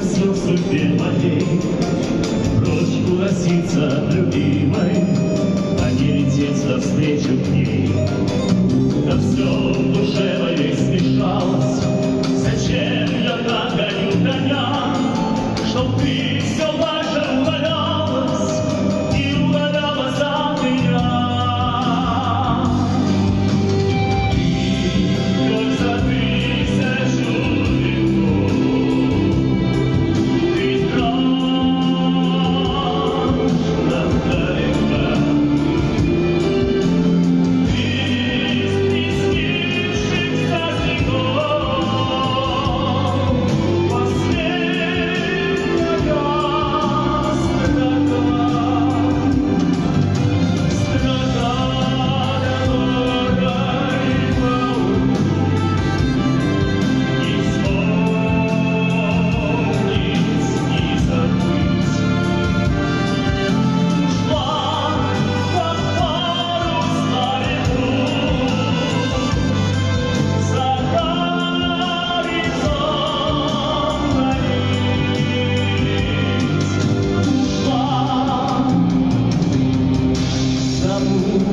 Все в судьбе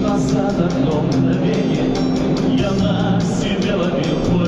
нас за окном мгновение Я на себя ловил.